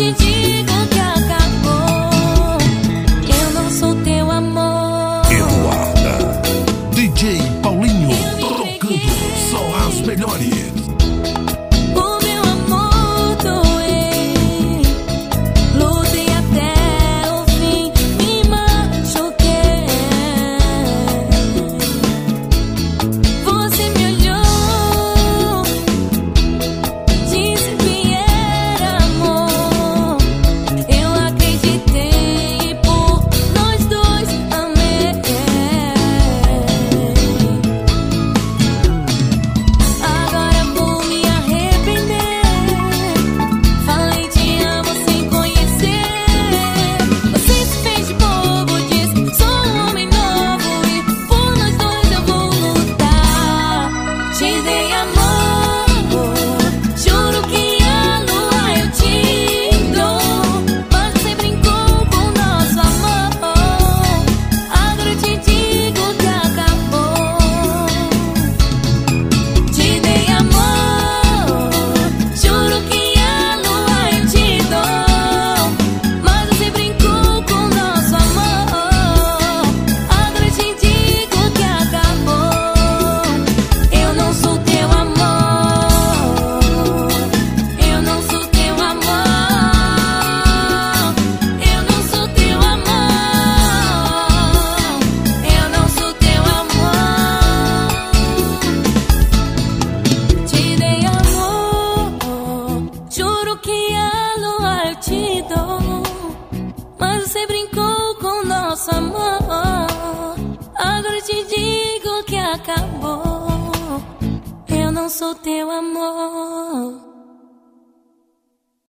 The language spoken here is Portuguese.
te. Nosso amor. Agora te digo que acabou. Eu não sou teu amor.